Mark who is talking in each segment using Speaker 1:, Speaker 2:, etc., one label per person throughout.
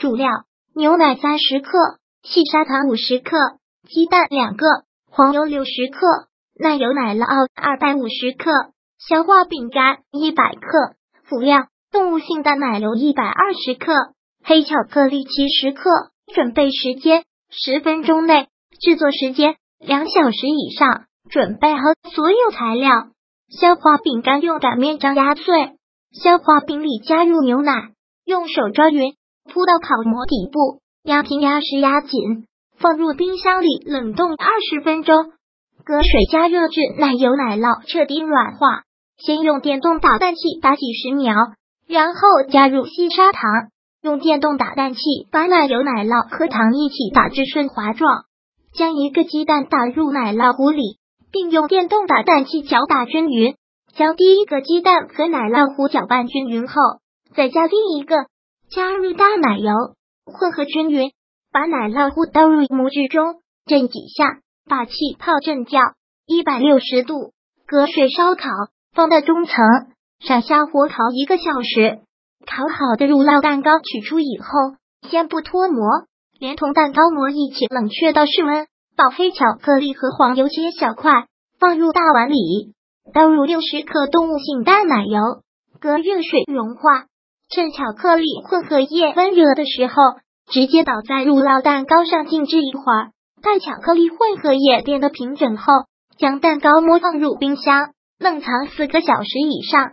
Speaker 1: 主料：牛奶三十克，细砂糖五十克，鸡蛋两个，黄油六十克，奶油奶酪二百五十克，消化饼干一百克。辅料：动物性的奶油一百二十克，黑巧克力七十克。准备时间：十分钟内。制作时间：两小时以上。准备好所有材料。消化饼干用擀面杖压碎，消化饼里加入牛奶，用手抓匀，铺到烤模底部，压平压实压紧，放入冰箱里冷冻二十分钟。隔水加热至奶油奶酪彻底软化。先用电动打蛋器打几十秒，然后加入细砂糖，用电动打蛋器把奶油奶酪和糖一起打至顺滑状。将一个鸡蛋打入奶酪糊里。并用电动打蛋器搅打均匀，将第一个鸡蛋和奶酪糊搅拌均匀后，再加另一个，加入大奶油，混合均匀，把奶酪糊倒入模具中，震几下，把气泡震掉，一百六十度，隔水烧烤，放在中层，上下火烤一个小时。烤好的乳酪蛋糕取出以后，先不脱模，连同蛋糕模一起冷却到室温。把黑巧克力和黄油切小块，放入大碗里，倒入六十克动物性淡奶油，隔热水融化。趁巧克力混合液温热的时候，直接倒在乳酪蛋糕上静置一会儿。待巧克力混合液变得平整后，将蛋糕模放入冰箱冷藏四个小时以上。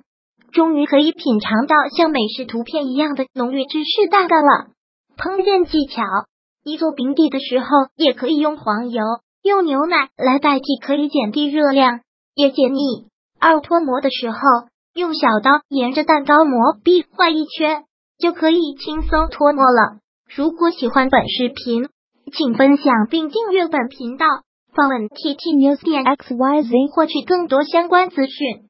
Speaker 1: 终于可以品尝到像美食图片一样的浓郁芝士蛋糕了。烹饪技巧。一做饼底的时候，也可以用黄油、用牛奶来代替，可以减低热量，也解腻。二脱模的时候，用小刀沿着蛋糕膜壁画一圈，就可以轻松脱模了。如果喜欢本视频，请分享并订阅本频道，访问 T T News 点 X Y Z 获取更多相关资讯。